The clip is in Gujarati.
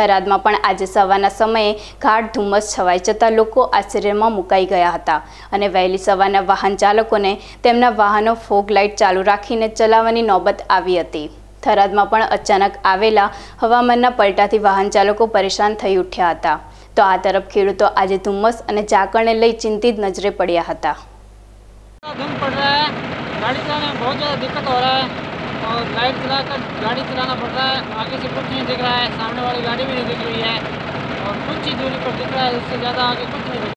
થરાદમાં પણ આજે સવારના સમયે ગાઢ ધુમ્મસ છવાઈ જતાં લોકો આશ્ચર્યમાં મુકાઈ ગયા હતા અને વહેલી સવારના વાહન ચાલકોને તેમના વાહનો ફોગ લાઇટ ચાલુ રાખીને ચલાવવાની નોબત આવી હતી. થરાદમાં પણ અચાનક આવેલા હવામાનના પલટાથી વાહન ચાલકો પરેશાન થઈ ઉઠ્યા હતા. તો આ તરફ ખેડૂતો આજે ધુમ્મસ અને ઝાકળને લઈ ચિંતિત નજરે પડ્યા હતા. ગાડી બહુ દિક્કત હો રહા और लाइट चलाकर गाड़ी चलाना पड़ रहा है आगे से कुछ नहीं दिख रहा है सामने वाली गाड़ी भी नहीं दिख रही है और कुछ ही दूरी पर दिख रहा है उससे ज़्यादा आगे कुछ नहीं दिख